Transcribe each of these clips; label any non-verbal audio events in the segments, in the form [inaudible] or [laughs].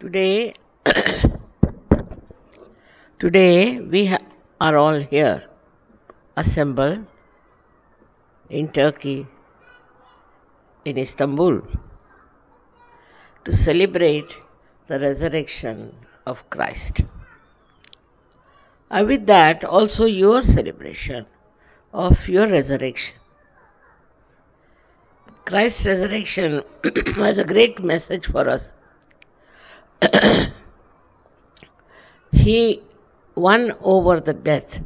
Today, [coughs] today we are all here, assembled in Turkey, in Istanbul, to celebrate the resurrection of Christ. And with that, also your celebration of your resurrection. Christ's resurrection [coughs] has a great message for us. [coughs] he won over the death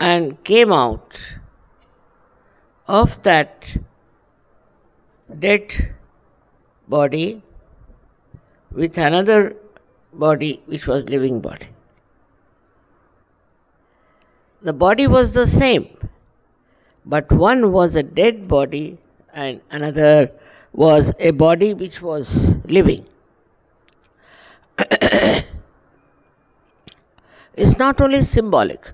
and came out of that dead body with another body which was living body. The body was the same but one was a dead body and another was a body which was living. [coughs] It's not only symbolic.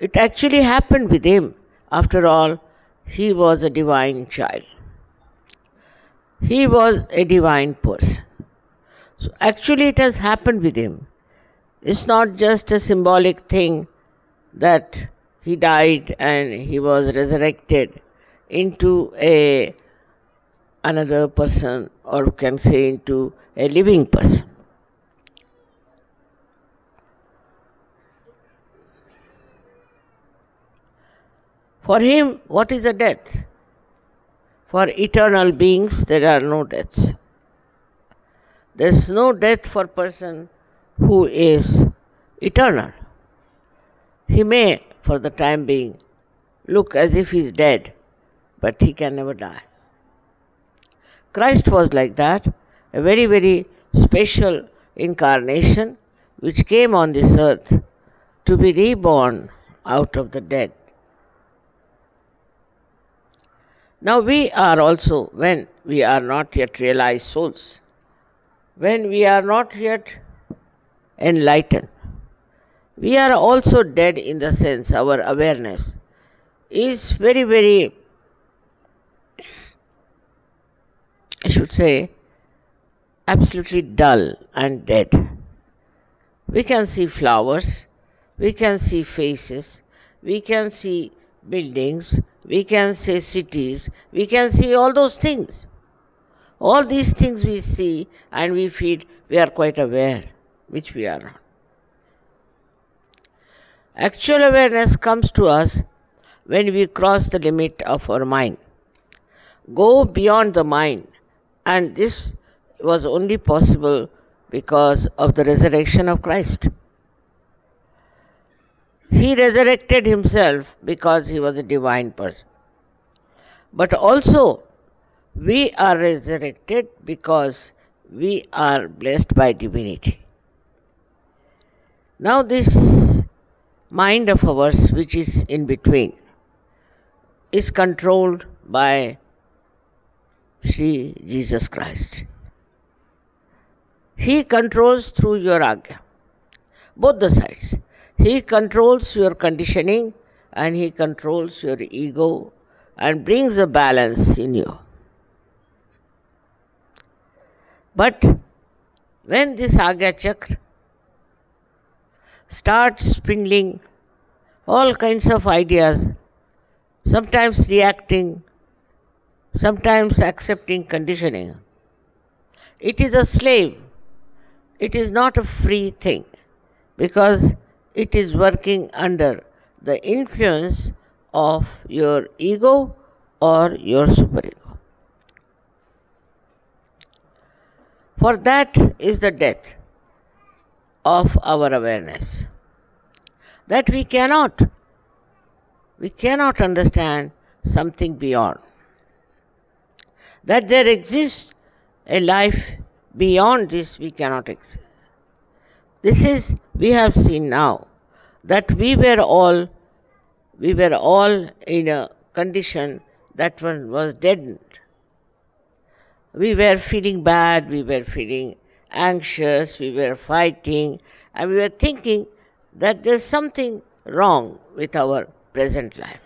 It actually happened with him. After all he was a divine child. He was a divine person. So actually it has happened with him. It's not just a symbolic thing that he died and he was resurrected into a another person or can say into a living person. For him what is a death? For eternal beings there are no deaths. There is no death for person who is eternal. He may, for the time being, look as if he is dead, but he can never die. Christ was like that, a very, very special incarnation which came on this earth to be reborn out of the dead. Now, we are also, when we are not yet realized souls, when we are not yet enlightened, we are also dead in the sense our awareness is very, very, I should say, absolutely dull and dead. We can see flowers, we can see faces, we can see buildings, we can see cities, we can see all those things. All these things we see and we feel we are quite aware, which we are not. Actual awareness comes to us when we cross the limit of our mind, go beyond the mind, and this was only possible because of the resurrection of Christ. He resurrected himself because he was a divine person. But also, we are resurrected because we are blessed by divinity. Now, this mind of ours, which is in between, is controlled by Sri Jesus Christ. He controls through your agya, both the sides. He controls your conditioning and he controls your ego and brings a balance in you. But when this agya chakra start spindling all kinds of ideas, sometimes reacting, sometimes accepting conditioning. It is a slave. It is not a free thing because it is working under the influence of your ego or your superego. For that is the death of our awareness. That we cannot, we cannot understand something beyond. That there exists a life beyond this, we cannot exist. This is, we have seen now, that we were all, we were all in a condition that one was deadened. We were feeling bad, we were feeling anxious, we were fighting, and we were thinking that there's something wrong with our present life.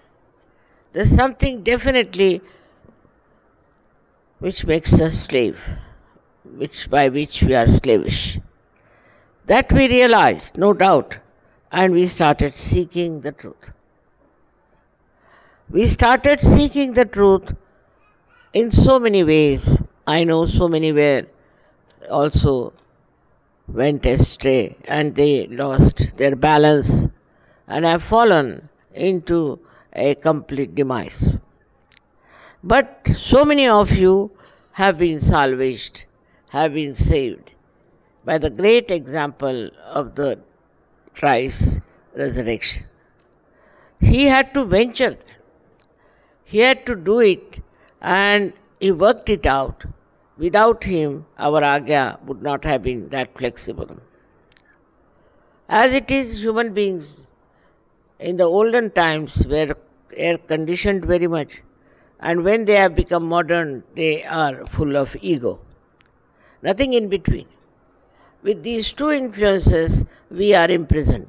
There's something definitely which makes us slave, which by which we are slavish. That we realized, no doubt, and we started seeking the truth. We started seeking the truth in so many ways. I know so many were also went astray and they lost their balance and have fallen into a complete demise. But so many of you have been salvaged, have been saved by the great example of the Christ's resurrection. He had to venture, he had to do it, and he worked it out. Without him, our Agya would not have been that flexible. As it is, human beings in the olden times were air conditioned very much, and when they have become modern, they are full of ego. Nothing in between. With these two influences, we are imprisoned.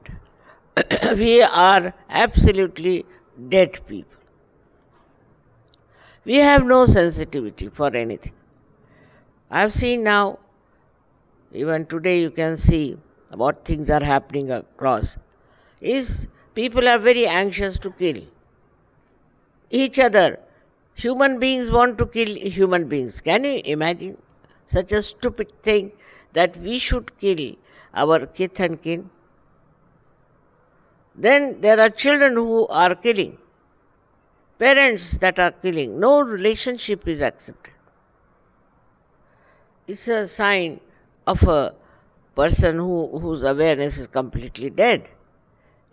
[clears throat] we are absolutely dead people. We have no sensitivity for anything. I have seen now, even today, you can see what things are happening across. Is people are very anxious to kill each other. Human beings want to kill human beings. Can you imagine such a stupid thing that we should kill our kith and kin? Then there are children who are killing, parents that are killing. No relationship is accepted. It's a sign of a person who, whose awareness is completely dead.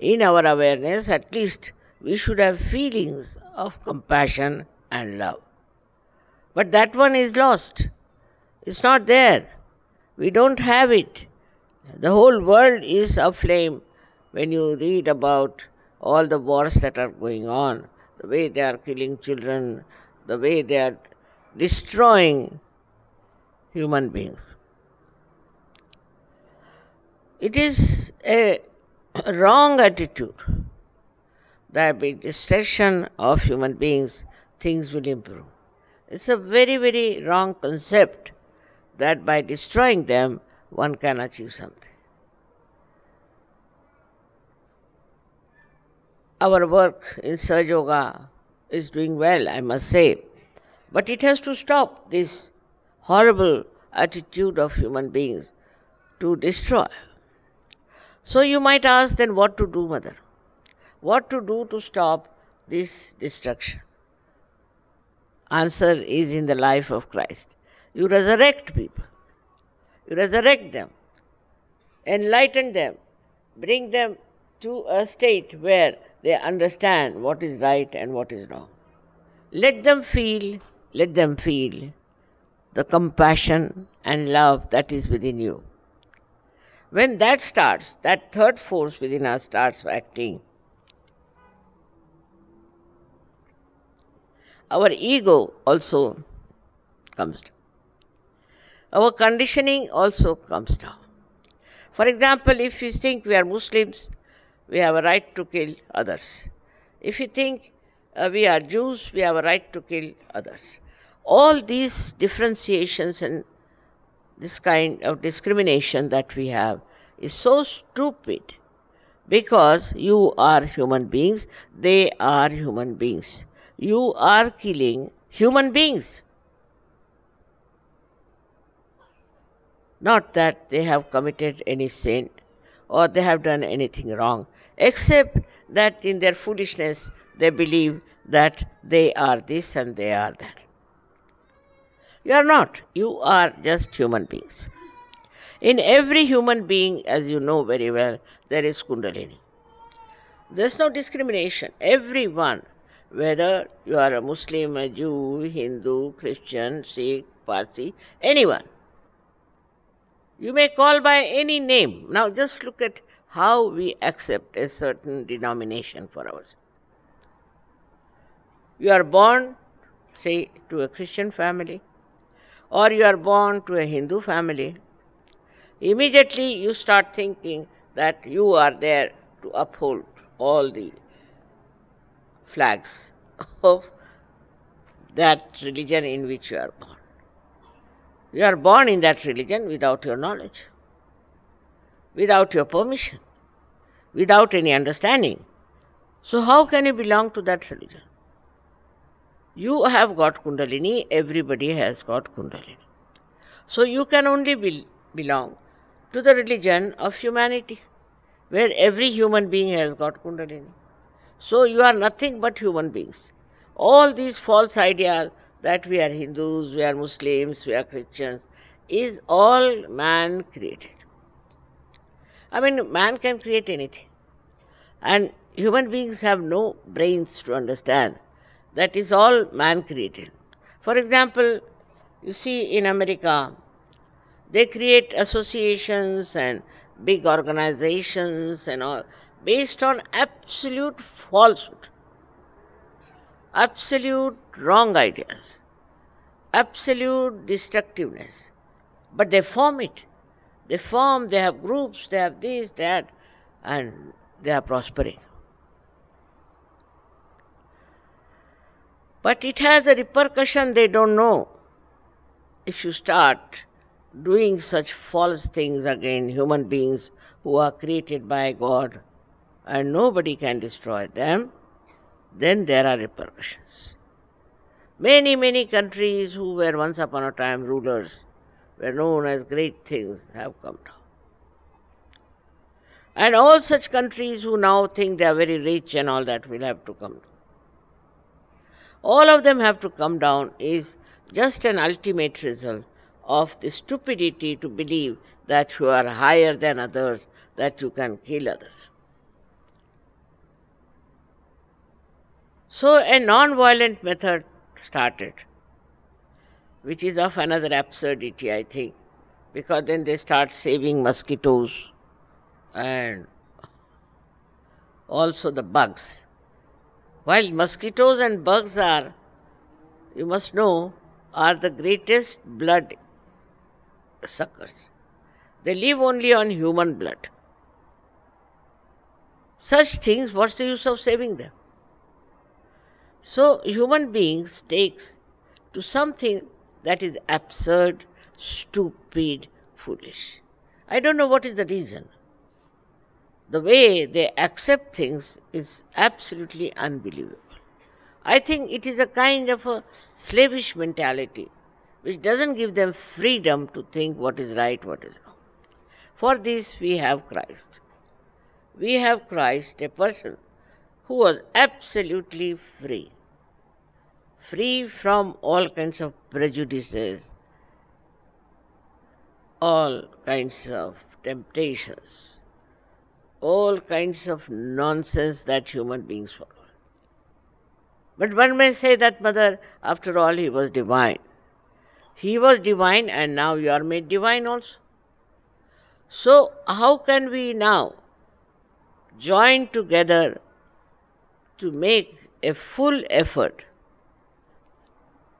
In our awareness, at least, we should have feelings of compassion and love. But that one is lost. It's not there. We don't have it. The whole world is aflame when you read about all the wars that are going on, the way they are killing children, the way they are destroying human beings. It is a [coughs] wrong attitude that by destruction of human beings, things will improve. It's a very, very wrong concept that by destroying them, one can achieve something. Our work in Sahaja Yoga is doing well, I must say, but it has to stop this horrible attitude of human beings to destroy. So you might ask then what to do, mother? What to do to stop this destruction? Answer is in the life of Christ. You resurrect people, you resurrect them, enlighten them, bring them to a state where they understand what is right and what is wrong. Let them feel, let them feel the compassion and love that is within you. When that starts, that third force within us starts acting, our ego also comes down. Our conditioning also comes down. For example, if we think we are Muslims, we have a right to kill others. If we think uh, we are Jews, we have a right to kill others all these differentiations and this kind of discrimination that we have is so stupid because you are human beings, they are human beings. You are killing human beings. Not that they have committed any sin or they have done anything wrong, except that in their foolishness they believe that they are this and they are that. You are not. You are just human beings. In every human being, as you know very well, there is Kundalini. There's no discrimination. Everyone, whether you are a Muslim, a Jew, Hindu, Christian, Sikh, Parsi, anyone, you may call by any name. Now just look at how we accept a certain denomination for ourselves. You are born, say, to a Christian family or you are born to a Hindu family, immediately you start thinking that you are there to uphold all the flags of that religion in which you are born. You are born in that religion without your knowledge, without your permission, without any understanding. So, how can you belong to that religion? You have got Kundalini, everybody has got Kundalini. So, you can only be, belong to the religion of humanity, where every human being has got Kundalini. So, you are nothing but human beings. All these false ideas that we are Hindus, we are Muslims, we are Christians, is all man created. I mean, man can create anything. And human beings have no brains to understand that is all man created. For example, you see in America, they create associations and big organizations and all based on absolute falsehood, absolute wrong ideas, absolute destructiveness. But they form it. They form, they have groups, they have this, that, and they are prospering. But it has a repercussion they don't know. If you start doing such false things again, human beings who are created by God, and nobody can destroy them, then there are repercussions. Many, many countries who were once upon a time rulers were known as great things have come down. And all such countries who now think they are very rich and all that will have to come down all of them have to come down is just an ultimate result of the stupidity to believe that you are higher than others, that you can kill others. So, a non violent method started, which is of another absurdity, I think, because then they start saving mosquitoes and also the bugs. While mosquitoes and bugs are, you must know, are the greatest blood suckers. They live only on human blood. Such things, what's the use of saving them? So human beings takes to something that is absurd, stupid, foolish. I don't know what is the reason the way they accept things is absolutely unbelievable. I think it is a kind of a slavish mentality which doesn't give them freedom to think what is right, what is wrong. For this, we have Christ. We have Christ, a person who was absolutely free, free from all kinds of prejudices, all kinds of temptations all kinds of nonsense that human beings follow. But one may say that, Mother, after all, he was divine. He was divine, and now you are made divine also. So, how can we now join together to make a full effort,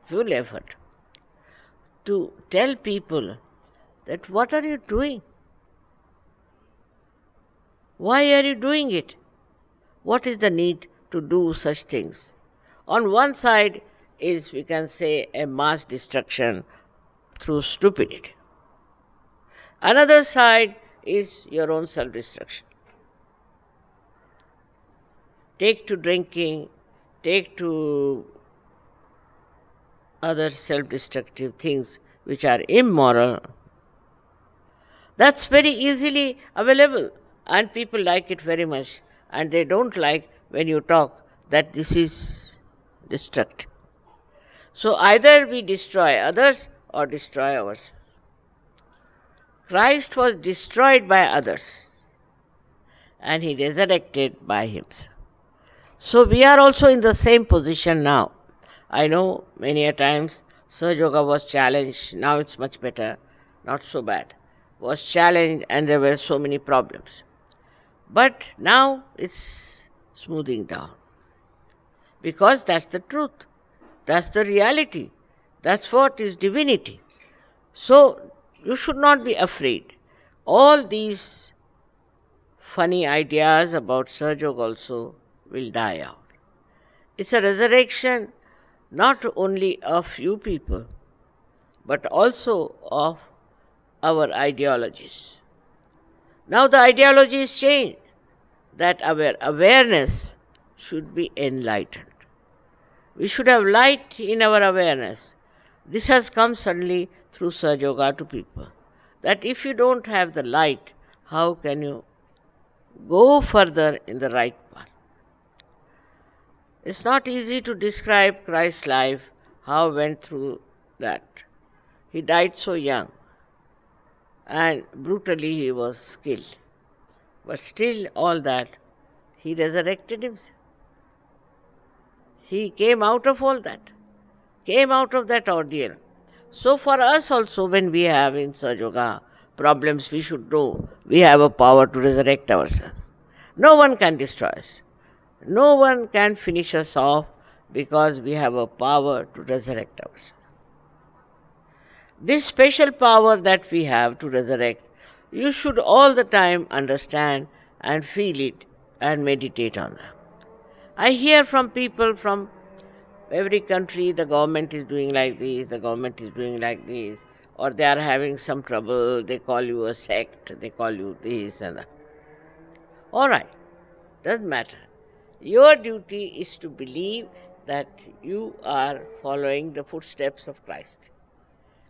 full effort, to tell people that what are you doing? Why are you doing it? What is the need to do such things? On one side is, we can say, a mass destruction through stupidity. Another side is your own self destruction. Take to drinking, take to other self destructive things which are immoral. That's very easily available and people like it very much and they don't like when you talk that this is destructive. So either we destroy others or destroy ourselves. Christ was destroyed by others and he resurrected by himself. So we are also in the same position now. I know many a times Sahaja Yoga was challenged, now it's much better, not so bad. Was challenged and there were so many problems. But now it's smoothing down. Because that's the truth. That's the reality. That's what is divinity. So you should not be afraid. All these funny ideas about Sahaja Yoga also will die out. It's a resurrection not only of you people, but also of our ideologies. Now the ideology is changed that our awareness should be enlightened. We should have light in our awareness. This has come suddenly through Sahaja Yoga to people. That if you don't have the light, how can you go further in the right path? It's not easy to describe Christ's life, how he went through that. He died so young and brutally he was killed. But still, all that, he resurrected himself. He came out of all that, came out of that ordeal. So, for us also, when we have in Sahaja Yoga problems, we should know we have a power to resurrect ourselves. No one can destroy us, no one can finish us off because we have a power to resurrect ourselves. This special power that we have to resurrect, you should all the time understand and feel it and meditate on that. I hear from people from every country the government is doing like this, the government is doing like this, or they are having some trouble, they call you a sect, they call you this and that. All right, doesn't matter. Your duty is to believe that you are following the footsteps of Christ.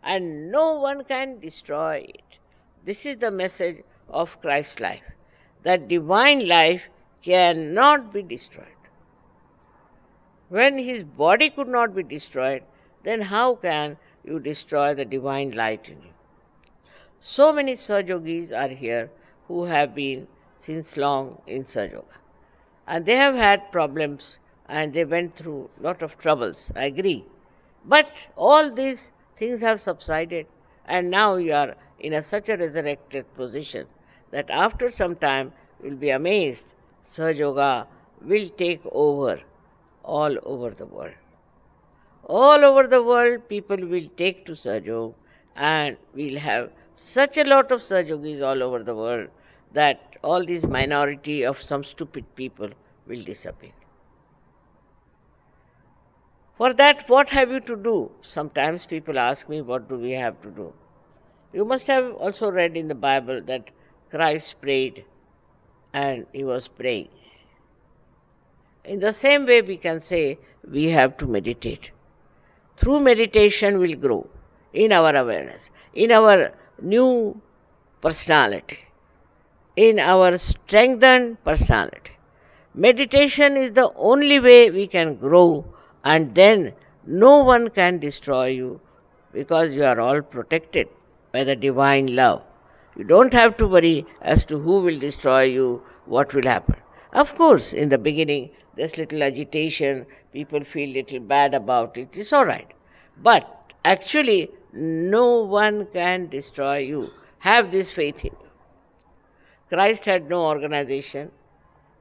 And no one can destroy it. This is the message of Christ's life. That divine life cannot be destroyed. When his body could not be destroyed, then how can you destroy the divine light in you? So many Sahajogis are here who have been since long in Sahaja And they have had problems and they went through a lot of troubles, I agree. But all these things have subsided and now you are in a, such a resurrected position that after some time you will be amazed Sahaja Yoga will take over all over the world. All over the world, people will take to Sahaja and we'll have such a lot of Sahajogis all over the world that all this minority of some stupid people will disappear. For that, what have you to do? Sometimes people ask me, what do we have to do? You must have also read in the Bible that Christ prayed and he was praying. In the same way, we can say we have to meditate. Through meditation, we'll grow in our awareness, in our new personality, in our strengthened personality. Meditation is the only way we can grow, and then no one can destroy you because you are all protected by the divine love. You don't have to worry as to who will destroy you, what will happen. Of course, in the beginning, there's little agitation, people feel little bad about it, it's all right. But actually, no one can destroy you. Have this faith in. Christ had no organization,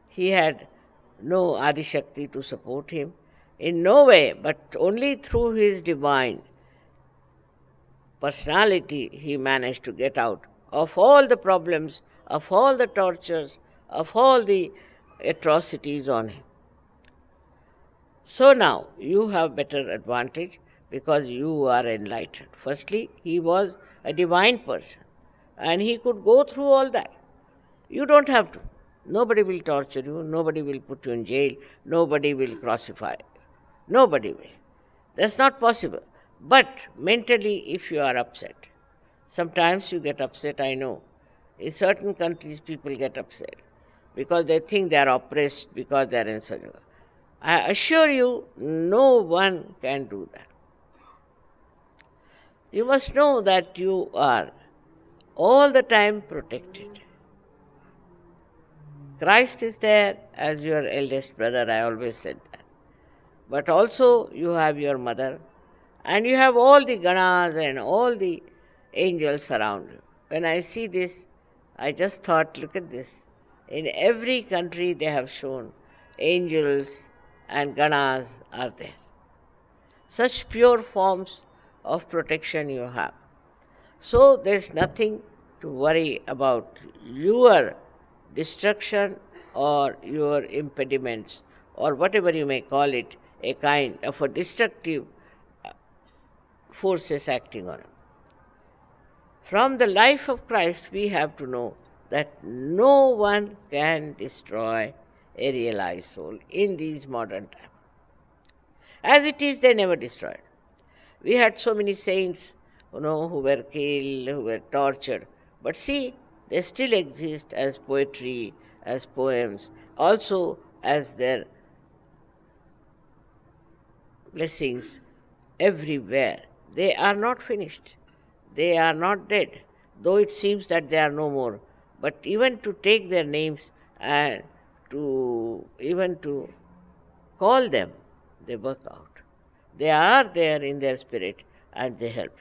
he had no Adi Shakti to support him. In no way, but only through his divine personality, he managed to get out of all the problems, of all the tortures, of all the atrocities on him. So now you have better advantage because you are enlightened. Firstly, he was a divine person and he could go through all that. You don't have to. Nobody will torture you, nobody will put you in jail, nobody will crucify. Nobody will. That's not possible. But mentally, if you are upset, sometimes you get upset, I know. In certain countries, people get upset because they think they are oppressed because they are in such a I assure you, no one can do that. You must know that you are all the time protected. Christ is there as your eldest brother, I always said that. But also, you have your mother, and you have all the ganas and all the angels around you. When I see this, I just thought, look at this. In every country, they have shown angels and ganas are there. Such pure forms of protection you have. So there's nothing to worry about your destruction or your impediments or whatever you may call it, a kind of a destructive uh, forces acting on you. From the life of Christ, we have to know that no one can destroy a realized soul in these modern times. As it is, they never destroyed. We had so many saints, you know, who were killed, who were tortured. But see, they still exist as poetry, as poems, also as their blessings everywhere. They are not finished. They are not dead, though it seems that they are no more. But even to take their names and to even to call them, they work out. They are there in their spirit and they help.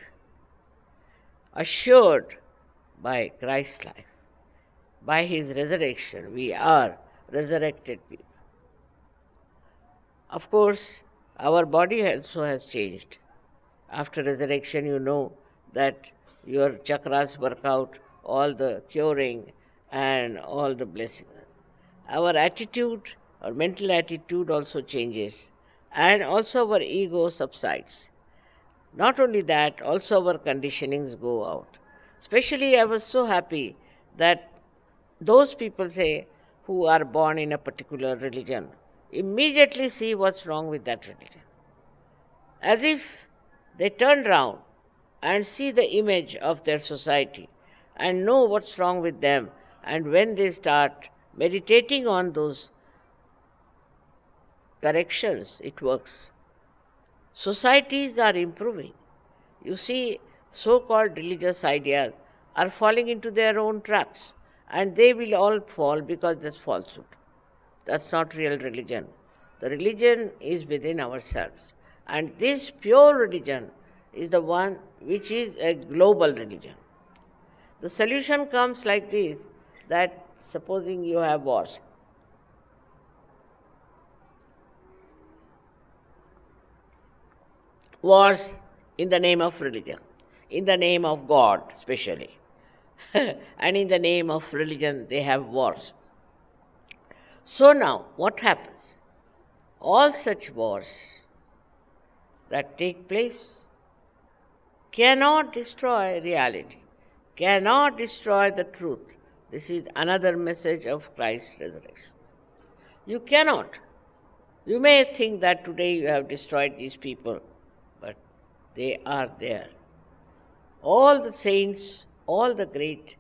Assured by Christ's life, by his resurrection, we are resurrected people. Of course, our body also has changed. After resurrection, you know that your chakras work out, all the curing and all the blessings. Our attitude, our mental attitude also changes, and also our ego subsides. Not only that, also our conditionings go out. Especially, I was so happy that those people say who are born in a particular religion immediately see what's wrong with that religion. As if they turn round and see the image of their society and know what's wrong with them. And when they start meditating on those corrections, it works. Societies are improving. You see, so called religious ideas are falling into their own traps, and they will all fall because there's falsehood. That's not real religion. The religion is within ourselves. And this pure religion is the one which is a global religion. The solution comes like this that supposing you have wars. Wars in the name of religion, in the name of God, especially. [laughs] and in the name of religion, they have wars. So now, what happens? All such wars that take place cannot destroy reality, cannot destroy the truth. This is another message of Christ's resurrection. You cannot. You may think that today you have destroyed these people, but they are there. All the saints, all the great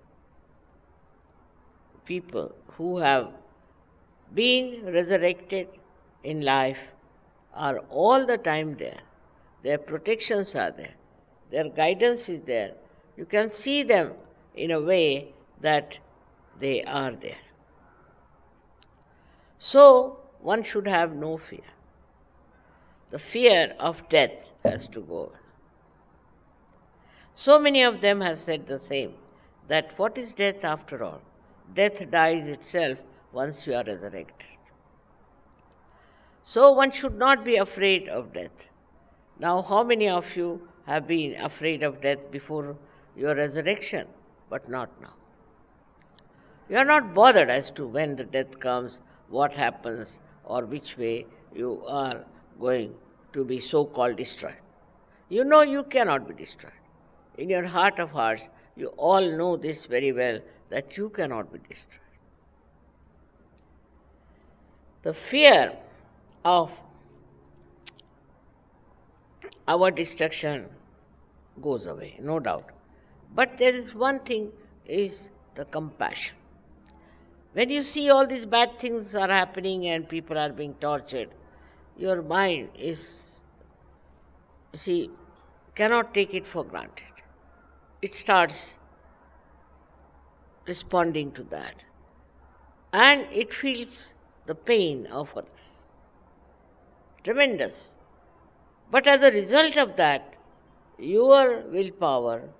people who have been resurrected in life are all the time there. Their protections are there their guidance is there. You can see them in a way that they are there. So, one should have no fear. The fear of death has to go. So many of them have said the same that what is death after all? Death dies itself once you are resurrected. So one should not be afraid of death. Now, how many of you have been afraid of death before your resurrection, but not now. You are not bothered as to when the death comes, what happens, or which way you are going to be so called destroyed. You know you cannot be destroyed. In your heart of hearts, you all know this very well that you cannot be destroyed. The fear of our destruction goes away, no doubt. But there is one thing is the compassion. When you see all these bad things are happening and people are being tortured, your mind is, see, cannot take it for granted. It starts responding to that. And it feels the pain of others. Tremendous. But as a result of that, your willpower,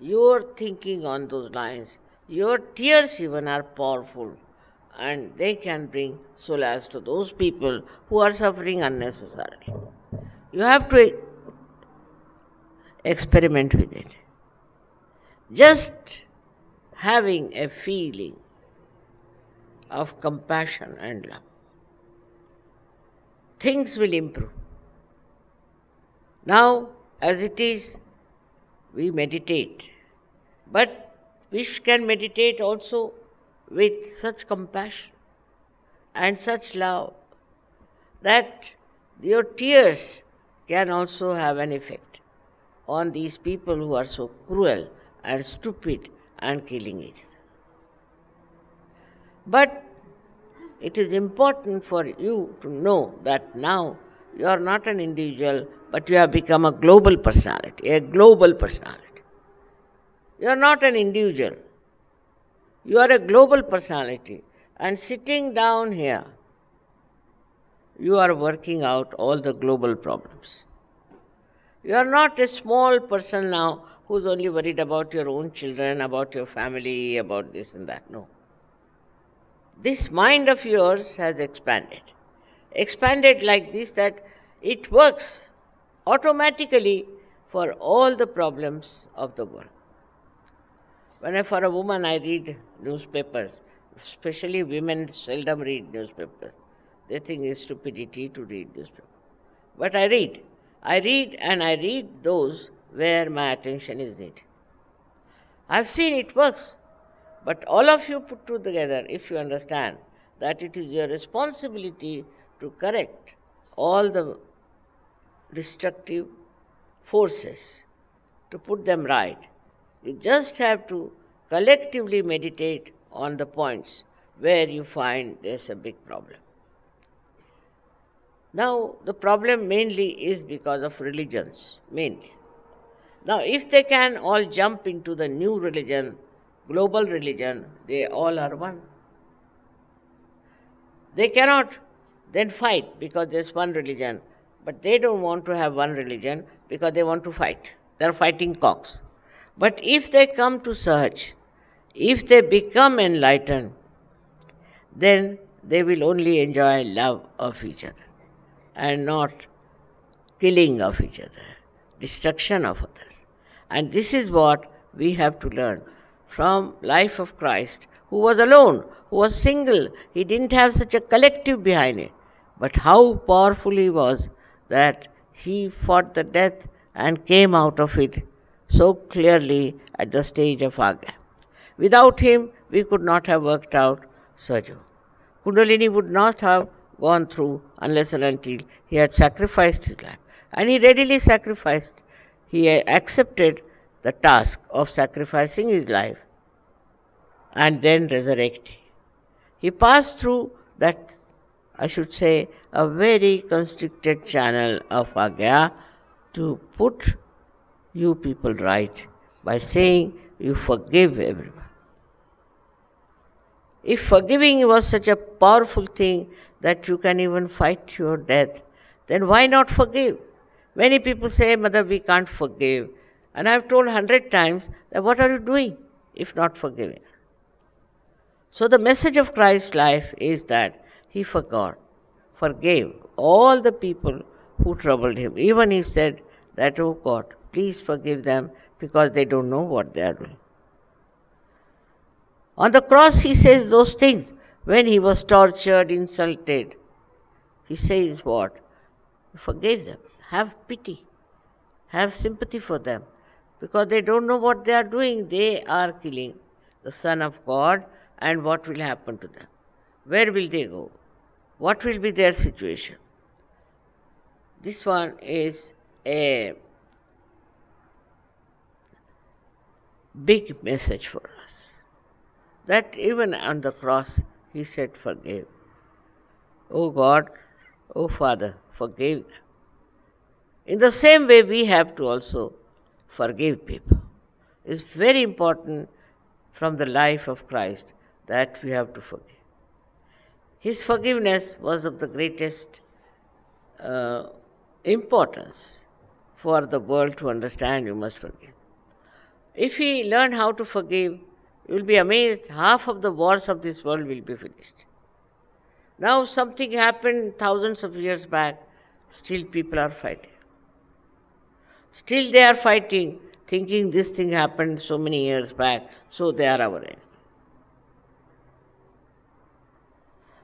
your thinking on those lines, your tears even are powerful and they can bring solace to those people who are suffering unnecessarily. You have to experiment with it. Just having a feeling of compassion and love, things will improve. Now, as it is, we meditate. But we can meditate also with such compassion and such love that your tears can also have an effect on these people who are so cruel and stupid and killing each other. But it is important for you to know that now you are not an individual, but you have become a global personality, a global personality. You are not an individual, you are a global personality. And sitting down here, you are working out all the global problems. You are not a small person now who's only worried about your own children, about your family, about this and that. No. This mind of yours has expanded. Expanded like this that it works automatically for all the problems of the world. When I, for a woman, I read newspapers, especially women seldom read newspapers. They think it's stupidity to read newspapers. But I read. I read and I read those where my attention is needed. I've seen it works. But all of you put two together, if you understand that it is your responsibility to correct all the destructive forces, to put them right, you just have to collectively meditate on the points where you find there's a big problem. Now, the problem mainly is because of religions, mainly. Now, if they can all jump into the new religion, global religion, they all are one. They cannot then fight because there's one religion, but they don't want to have one religion because they want to fight. They're fighting cocks. But if they come to search, if they become enlightened, then they will only enjoy love of each other and not killing of each other, destruction of others. And this is what we have to learn from life of Christ, who was alone, who was single. He didn't have such a collective behind it. But how powerful he was that he fought the death and came out of it so clearly at the stage of Agya. Without him, we could not have worked out Sahaja. Kundalini would not have gone through unless and until he had sacrificed his life. And he readily sacrificed. He uh, accepted the task of sacrificing his life and then resurrecting. He passed through that, I should say, a very constricted channel of Agya to put you people right by saying you forgive everyone. If forgiving was such a powerful thing that you can even fight your death, then why not forgive? Many people say, Mother, we can't forgive. And I've told hundred times that what are you doing if not forgiving? So the message of Christ's life is that he forgot, forgave all the people who troubled him. Even he said that, oh God, please forgive them because they don't know what they are doing. On the cross, he says those things. When he was tortured, insulted, he says what? Forgive them. Have pity. Have sympathy for them. Because they don't know what they are doing. They are killing the Son of God, and what will happen to them? Where will they go? What will be their situation? This one is a big message for us that even on the cross he said, Forgive. O God, O Father, forgive them. In the same way, we have to also forgive people. It's very important from the life of Christ that we have to forgive. His forgiveness was of the greatest uh, importance for the world to understand you must forgive. If we learn how to forgive, you will be amazed, half of the wars of this world will be finished. Now, something happened thousands of years back, still people are fighting. Still they are fighting, thinking this thing happened so many years back, so they are our enemy.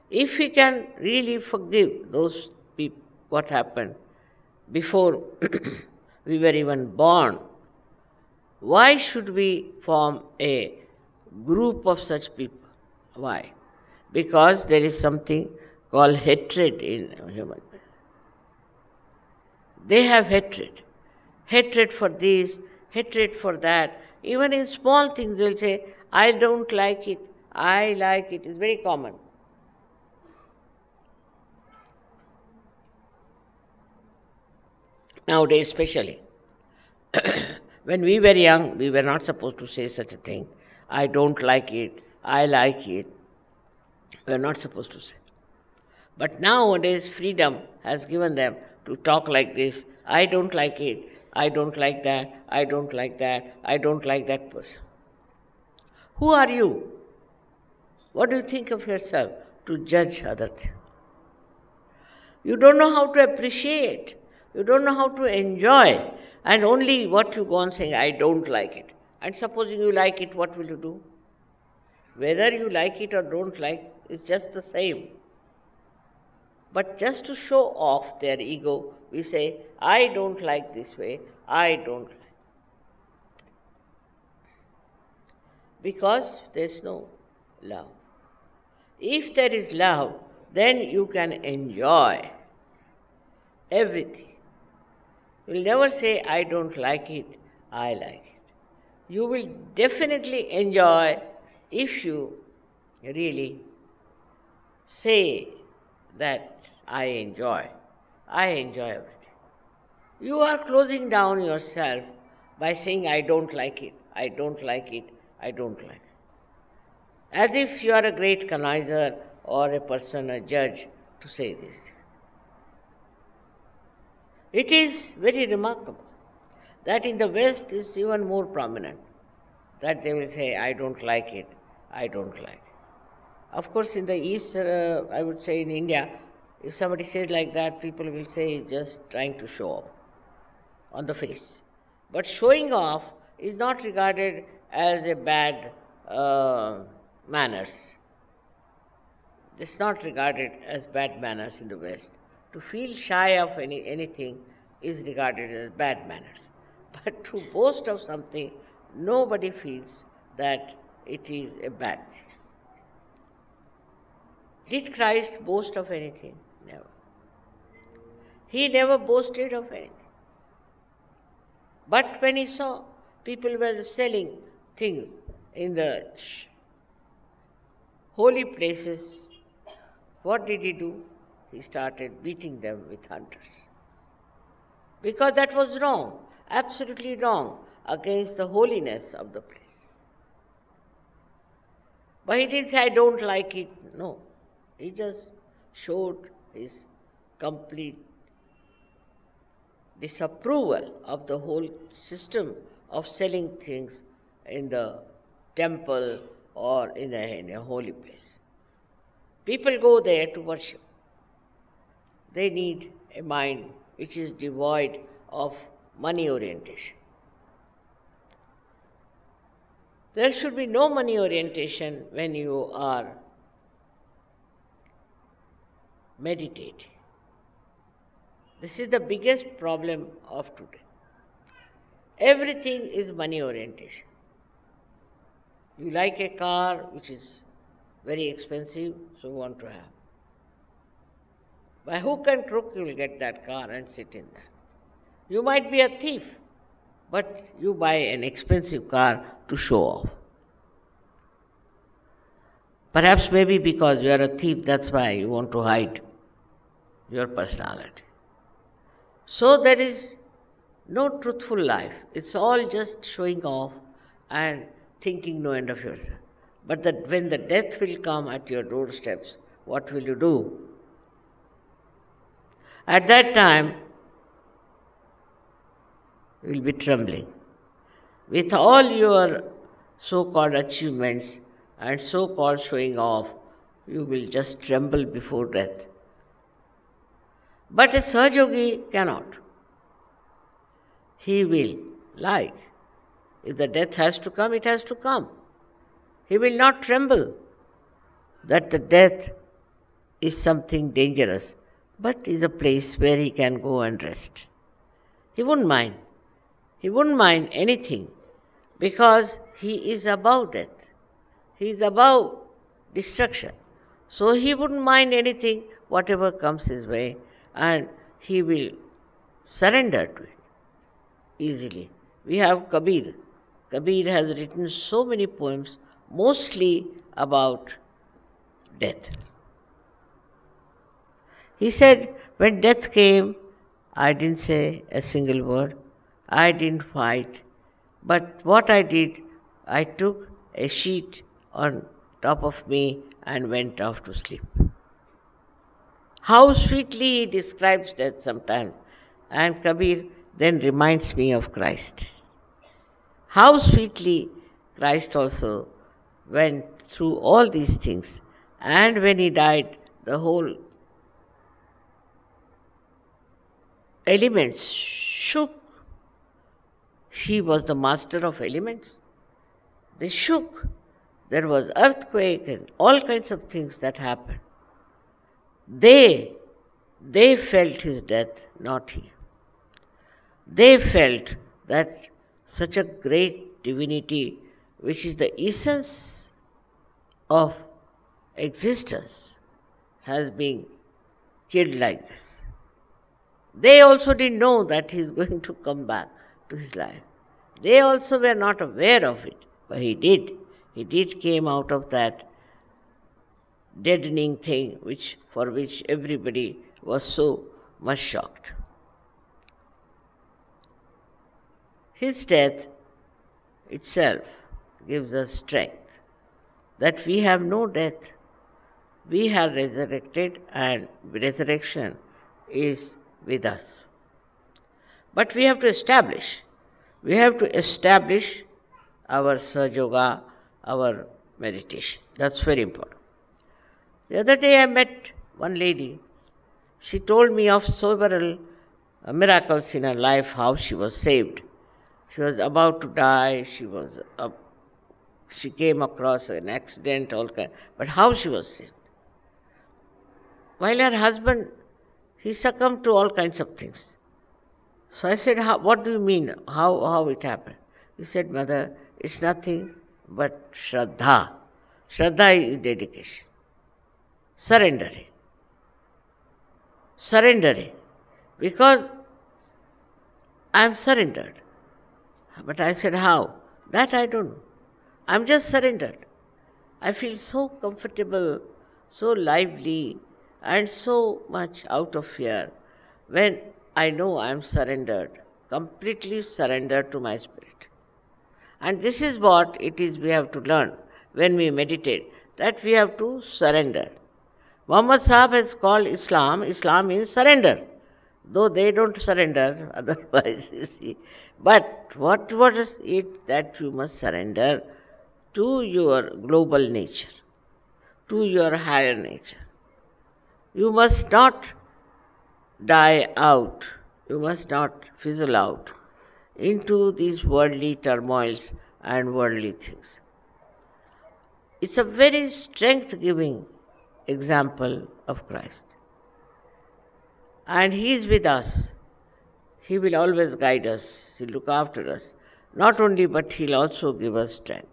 If we can really forgive those people, what happened before [coughs] we were even born, Why should we form a group of such people? Why? Because there is something called hatred in human. They have hatred. Hatred for this, hatred for that. Even in small things, they'll say, I don't like it, I like it. It's very common. Nowadays, especially. [coughs] when we were young, we were not supposed to say such a thing. I don't like it, I like it. We are not supposed to say. But nowadays, freedom has given them to talk like this I don't like it, I don't like that, I don't like that, I don't like that person. Who are you? What do you think of yourself to judge others? You don't know how to appreciate, you don't know how to enjoy, and only what you go on saying, I don't like it. And supposing you like it, what will you do? Whether you like it or don't like, it's just the same. But just to show off their ego, we say, I don't like this way, I don't like. Because there's no love. If there is love, then you can enjoy everything. You'll never say, I don't like it, I like it. You will definitely enjoy if you really say that I enjoy. I enjoy everything. You are closing down yourself by saying, I don't like it, I don't like it, I don't like it. As if you are a great conniser or a person, a judge, to say this. It is very remarkable that in the West is even more prominent that they will say, I don't like it, I don't like it. Of course, in the East, uh, I would say in India, if somebody says like that, people will say he's just trying to show off on the face. But showing off is not regarded as a bad uh, manners. It's not regarded as bad manners in the West. To feel shy of any, anything is regarded as bad manners. [laughs] But to boast of something, nobody feels that it is a bad thing. Did Christ boast of anything? Never. He never boasted of anything. But when he saw people were selling things in the holy places, what did he do? He started beating them with hunters. Because that was wrong, absolutely wrong, against the holiness of the place. But he didn't say, I don't like it. No. He just showed his complete disapproval of the whole system of selling things in the temple or in a, in a holy place. People go there to worship. They need a mind which is devoid of money orientation. There should be no money orientation when you are meditate. This is the biggest problem of today. Everything is money orientation. You like a car which is very expensive, so you want to have. By hook and crook, you will get that car and sit in that. You might be a thief, but you buy an expensive car to show off. Perhaps maybe because you are a thief, that's why you want to hide your personality. So there is no truthful life. It's all just showing off and thinking no end of yourself. But that when the death will come at your doorsteps, what will you do? At that time, you will be trembling. With all your so called achievements and so called showing off, you will just tremble before death. But a Sahaja Yogi cannot. He will like. If the death has to come, it has to come. He will not tremble that the death is something dangerous, but is a place where he can go and rest. He wouldn't mind. He wouldn't mind anything because he is above death. He is above destruction. So he wouldn't mind anything, whatever comes his way, and he will surrender to it easily. We have Kabir. Kabir has written so many poems, mostly about death. He said, When death came, I didn't say a single word, I didn't fight, but what I did, I took a sheet on top of me and went off to sleep. How sweetly he describes death sometimes, and Kabir then reminds me of Christ. How sweetly Christ also went through all these things, and when he died, the whole elements shook. He was the master of elements. They shook. There was earthquake and all kinds of things that happened. They, they felt his death, not he. They felt that such a great divinity, which is the essence of existence, has been killed like this. They also didn't know that he is [laughs] going to come back to his life. They also were not aware of it, but he did. He did came out of that deadening thing which for which everybody was so much shocked. His death itself gives us strength that we have no death. We are resurrected and resurrection is with us. But we have to establish, we have to establish our Sahaja Yoga, our meditation. That's very important. The other day I met one lady. She told me of several uh, miracles in her life, how she was saved. She was about to die, she was uh, she came across an accident, all kind, but how she was saved. While her husband, he succumbed to all kinds of things. So I said, What do you mean? How, how it happened? He said, Mother, it's nothing but Shraddha. Shraddha is dedication, surrendering. Surrendering. Because I am surrendered. But I said, How? That I don't know. I'm just surrendered. I feel so comfortable, so lively, and so much out of fear when I know I'm surrendered, completely surrendered to my spirit. And this is what it is we have to learn when we meditate that we have to surrender. Muhammad Sahib has called Islam, Islam means surrender. Though they don't surrender, [laughs] otherwise, you see. But what, is it that you must surrender to your global nature, to your higher nature? You must not die out, you must not fizzle out into these worldly turmoils and worldly things. It's a very strength giving example of Christ. And He is with us. He will always guide us, He'll look after us. Not only, but He'll also give us strength.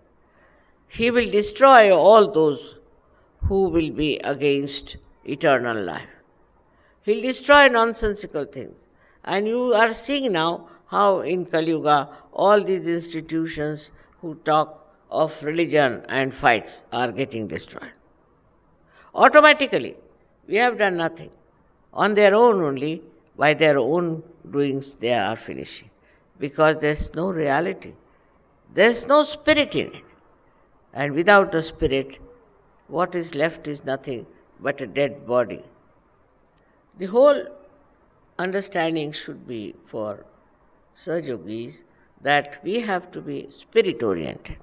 He will destroy all those who will be against eternal life. He'll destroy nonsensical things. And you are seeing now how in Kali Yuga all these institutions who talk of religion and fights are getting destroyed. Automatically, we have done nothing. On their own only, by their own doings, they are finishing. Because there's no reality, there's no spirit in it. And without the spirit, what is left is nothing but a dead body. The whole understanding should be for Yogis that we have to be spirit oriented,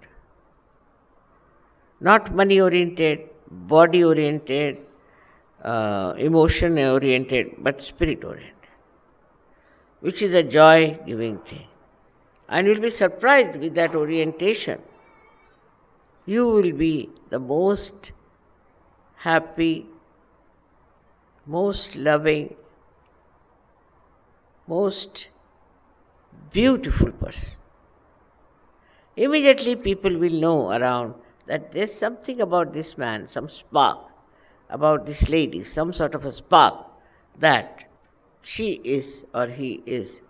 not money oriented, body oriented, uh, emotion oriented, but spirit oriented, which is a joy giving thing. And you'll be surprised with that orientation. You will be the most happy, most loving, most beautiful person. immediately people will know around that there's something about this man, some spark, about this lady, some sort of a spark that she is or he is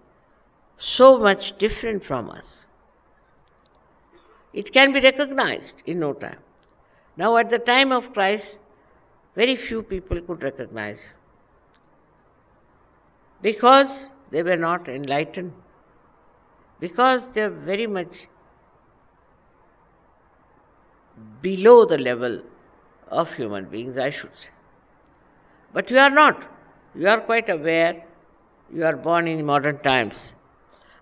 so much different from us. It can be recognized in no time. Now, at the time of Christ, very few people could recognize because they were not enlightened, because they are very much below the level of human beings, I should say. But you are not. You are quite aware. You are born in modern times.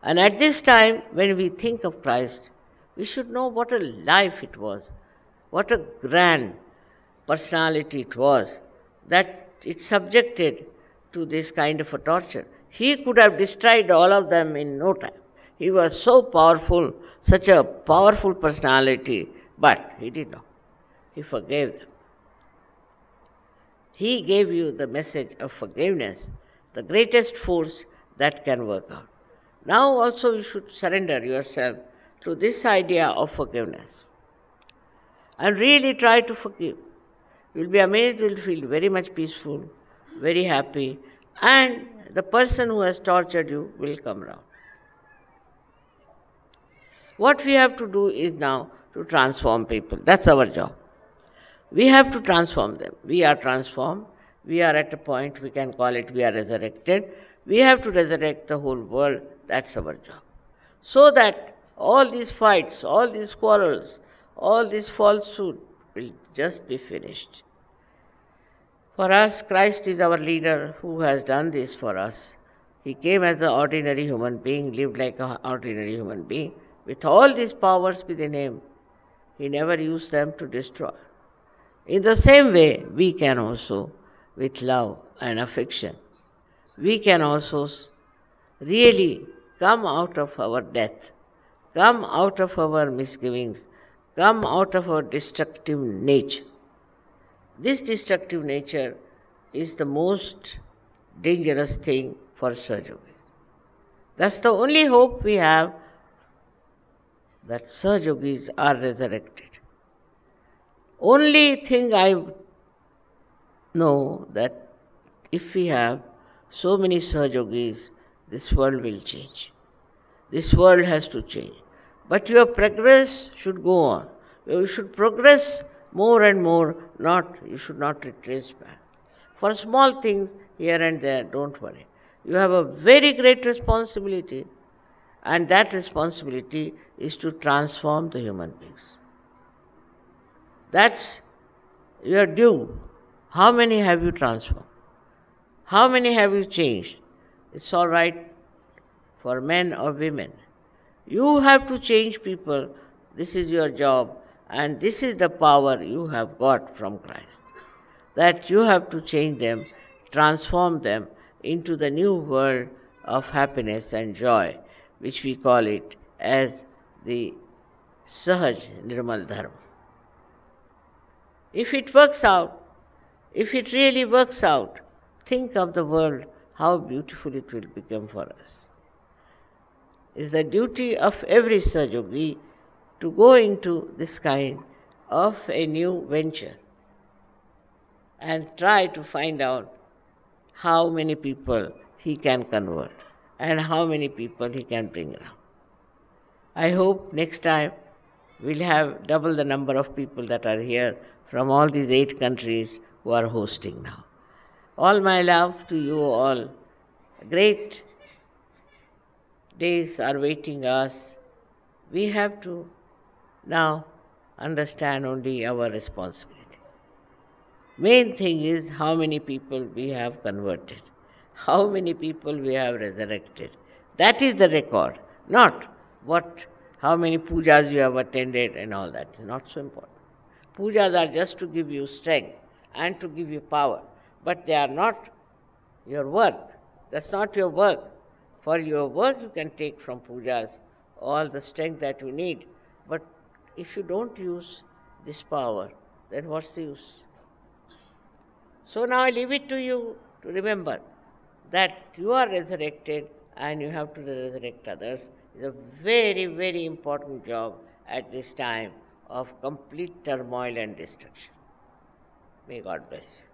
And at this time, when we think of Christ, we should know what a life it was, what a grand personality it was, that it subjected to this kind of a torture. He could have destroyed all of them in no time. He was so powerful, such a powerful personality, but he did not. He forgave them. He gave you the message of forgiveness, the greatest force that can work out. Now also you should surrender yourself to this idea of forgiveness and really try to forgive. You'll be amazed, you'll feel very much peaceful, very happy, and the person who has tortured you will come round. What we have to do is now to transform people. That's our job. We have to transform them. We are transformed. We are at a point, we can call it, we are resurrected. We have to resurrect the whole world. That's our job. So that all these fights, all these quarrels, all this falsehood will just be finished. For us, Christ is our leader who has done this for us. He came as an ordinary human being, lived like an ordinary human being, with all these powers within him. He never used them to destroy. In the same way, we can also, with love and affection, we can also really come out of our death, come out of our misgivings, come out of our destructive nature. This destructive nature is the most dangerous thing for Sahaja Yogis. That's the only hope we have that Sahaja Yogis are resurrected. Only thing I know that if we have so many Sahaja Yogis, this world will change. This world has to change. But your progress should go on. You should progress more and more, not you should not retrace back. For small things here and there, don't worry. You have a very great responsibility, and that responsibility is to transform the human beings. That's your due. How many have you transformed? How many have you changed? It's all right for men or women. You have to change people. This is your job, and this is the power you have got from Christ. That you have to change them, transform them into the new world of happiness and joy, which we call it as the Sahaj Nirmal Dharma. If it works out, if it really works out, think of the world, how beautiful it will become for us. It's the duty of every Sahaja Yogi to go into this kind of a new venture and try to find out how many people he can convert and how many people he can bring around. I hope next time we'll have double the number of people that are here from all these eight countries who are hosting now. All my love to you all. Great days are waiting us. We have to now understand only our responsibility. Main thing is how many people we have converted, how many people we have resurrected. That is the record, not what how many pujas you have attended and all that. It's not so important. Pujas are just to give you strength and to give you power, but they are not your work. That's not your work. For your work, you can take from pujas all the strength that you need, but if you don't use this power, then what's the use? So now I leave it to you to remember that you are resurrected and you have to resurrect others. is a very, very important job at this time of complete turmoil and destruction. May God bless you.